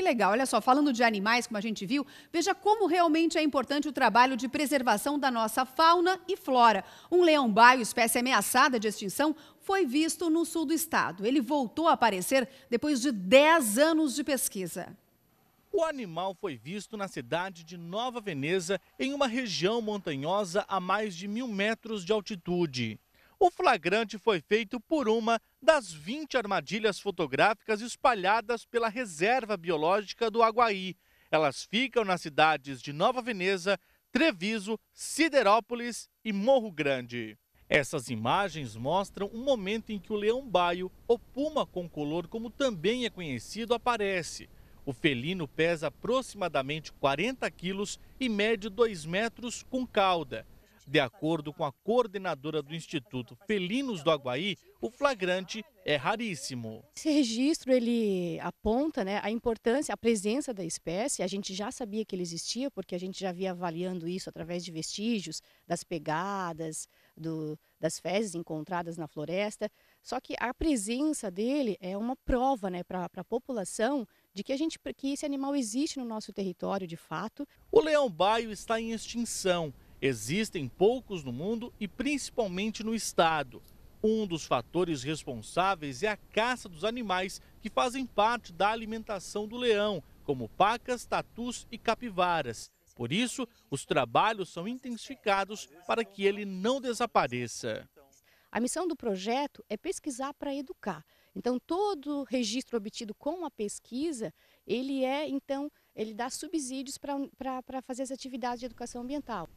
Que legal, olha só, falando de animais, como a gente viu, veja como realmente é importante o trabalho de preservação da nossa fauna e flora. Um leão-baio, espécie ameaçada de extinção, foi visto no sul do estado. Ele voltou a aparecer depois de 10 anos de pesquisa. O animal foi visto na cidade de Nova Veneza, em uma região montanhosa a mais de mil metros de altitude. O flagrante foi feito por uma das 20 armadilhas fotográficas espalhadas pela Reserva Biológica do Aguaí. Elas ficam nas cidades de Nova Veneza, Treviso, Siderópolis e Morro Grande. Essas imagens mostram um momento em que o leão-baio, ou puma concolor, como também é conhecido, aparece. O felino pesa aproximadamente 40 quilos e mede 2 metros com cauda. De acordo com a coordenadora do Instituto Felinos do Aguaí, o flagrante é raríssimo. Esse registro ele aponta né, a importância, a presença da espécie. A gente já sabia que ele existia, porque a gente já via avaliando isso através de vestígios, das pegadas, do, das fezes encontradas na floresta. Só que a presença dele é uma prova né, para a população de que, a gente, que esse animal existe no nosso território de fato. O leão-baio está em extinção. Existem poucos no mundo e principalmente no estado. Um dos fatores responsáveis é a caça dos animais que fazem parte da alimentação do leão, como pacas, tatus e capivaras. Por isso, os trabalhos são intensificados para que ele não desapareça. A missão do projeto é pesquisar para educar. Então, todo registro obtido com a pesquisa, ele é, então, ele dá subsídios para fazer as atividades de educação ambiental.